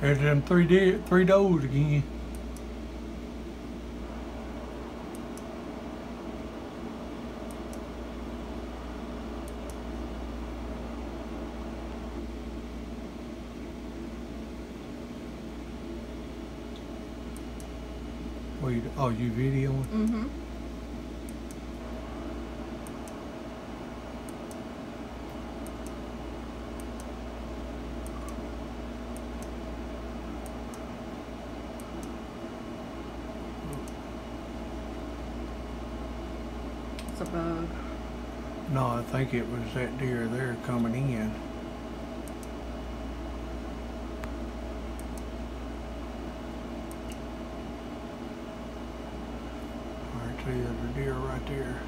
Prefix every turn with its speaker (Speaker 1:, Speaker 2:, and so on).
Speaker 1: There's them three de- three doors again. Wait, oh, you videoing?
Speaker 2: Mm-hmm.
Speaker 1: No, I think it was that deer there coming in. Alright, see, there's a deer right there.